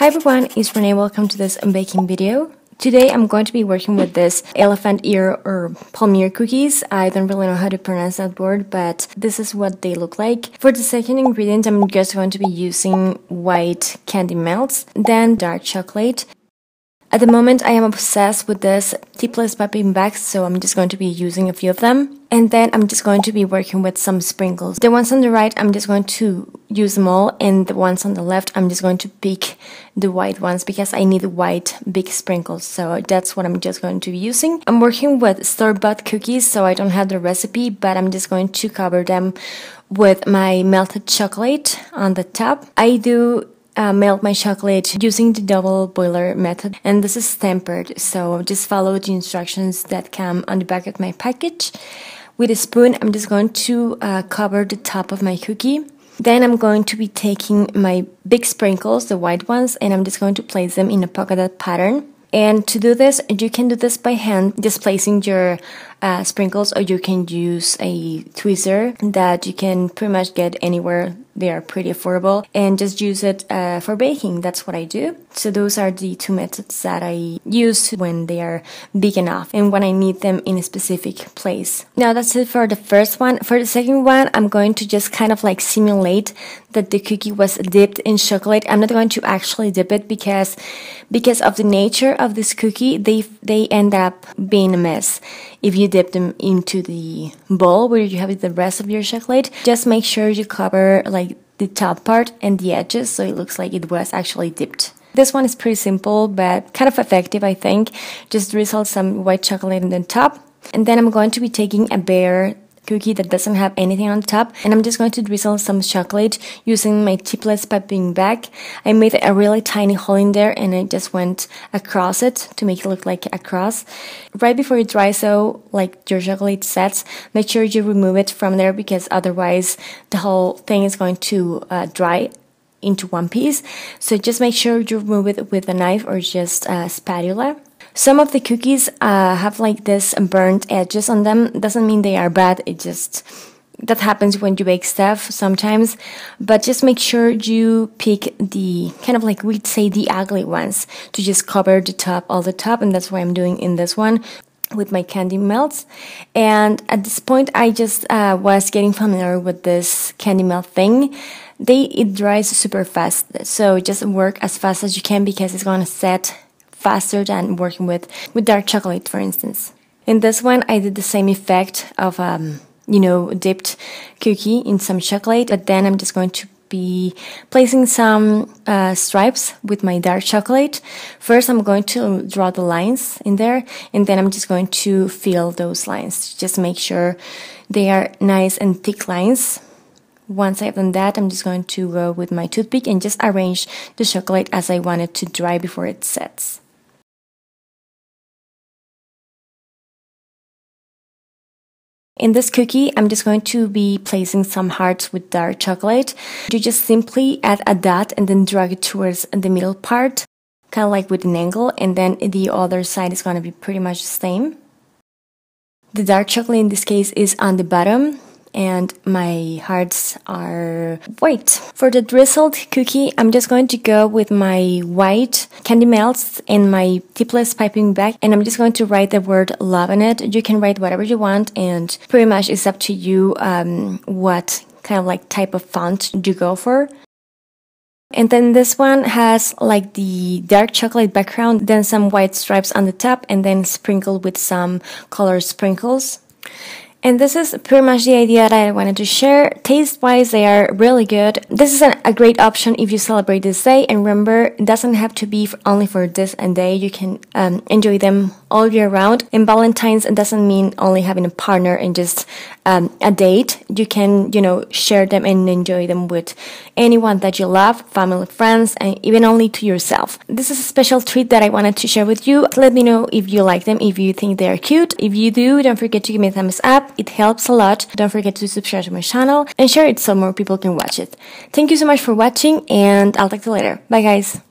Hi everyone, it's Renee. Welcome to this baking video. Today I'm going to be working with this elephant ear or palmier cookies. I don't really know how to pronounce that word, but this is what they look like. For the second ingredient, I'm just going to be using white candy melts, then dark chocolate, at the moment, I am obsessed with this tipless piping bags, so I'm just going to be using a few of them. And then I'm just going to be working with some sprinkles. The ones on the right, I'm just going to use them all, and the ones on the left, I'm just going to pick the white ones because I need white big sprinkles. So that's what I'm just going to be using. I'm working with store-bought cookies, so I don't have the recipe, but I'm just going to cover them with my melted chocolate on the top. I do uh, melt my chocolate using the double boiler method. And this is tempered so just follow the instructions that come on the back of my package. With a spoon I'm just going to uh, cover the top of my cookie. Then I'm going to be taking my big sprinkles the white ones and I'm just going to place them in a polka dot pattern. And to do this, you can do this by hand, just placing your uh, sprinkles, or you can use a tweezer that you can pretty much get anywhere. They are pretty affordable, and just use it uh, for baking. That's what I do. So those are the two methods that I use when they are big enough and when I need them in a specific place. Now that's it for the first one. For the second one, I'm going to just kind of like simulate that the cookie was dipped in chocolate. I'm not going to actually dip it because because of the nature of this cookie, they they end up being a mess. If you dip them into the bowl where you have the rest of your chocolate, just make sure you cover like the top part and the edges so it looks like it was actually dipped. This one is pretty simple but kind of effective, I think. Just drizzle some white chocolate on the top. And then I'm going to be taking a bare cookie that doesn't have anything on top and I'm just going to drizzle some chocolate using my tipless piping bag. I made a really tiny hole in there and I just went across it to make it look like a cross. Right before it dries so like your chocolate sets, make sure you remove it from there because otherwise the whole thing is going to uh, dry into one piece. So just make sure you remove it with a knife or just a spatula. Some of the cookies uh, have like this burnt edges on them. Doesn't mean they are bad. It just that happens when you bake stuff sometimes. But just make sure you pick the kind of like we'd say the ugly ones to just cover the top, all the top, and that's what I'm doing in this one with my candy melts. And at this point, I just uh, was getting familiar with this candy melt thing they it dries super fast so just work as fast as you can because it's to set faster than working with with dark chocolate for instance in this one i did the same effect of um you know dipped cookie in some chocolate but then i'm just going to be placing some uh, stripes with my dark chocolate. First, I'm going to draw the lines in there, and then I'm just going to fill those lines. Just make sure they are nice and thick lines once I've done that, I'm just going to go with my toothpick and just arrange the chocolate as I want it to dry before it sets. In this cookie, I'm just going to be placing some hearts with dark chocolate. You just simply add a dot and then drag it towards the middle part, kind of like with an angle, and then the other side is going to be pretty much the same. The dark chocolate in this case is on the bottom, and my hearts are white. For the drizzled cookie, I'm just going to go with my white candy melts in my tipless piping bag and I'm just going to write the word love on it. You can write whatever you want and pretty much it's up to you um, what kind of like type of font you go for. And then this one has like the dark chocolate background, then some white stripes on the top, and then sprinkled with some color sprinkles. And this is pretty much the idea that I wanted to share. Taste wise, they are really good. This is an, a great option if you celebrate this day. And remember, it doesn't have to be for only for this and day. You can um, enjoy them all year round. And Valentine's it doesn't mean only having a partner and just um, a date. You can, you know, share them and enjoy them with anyone that you love, family, friends, and even only to yourself. This is a special treat that I wanted to share with you. Let me know if you like them, if you think they are cute. If you do, don't forget to give me a thumbs up. It helps a lot. Don't forget to subscribe to my channel and share it so more people can watch it. Thank you so much for watching and I'll talk to you later. Bye guys.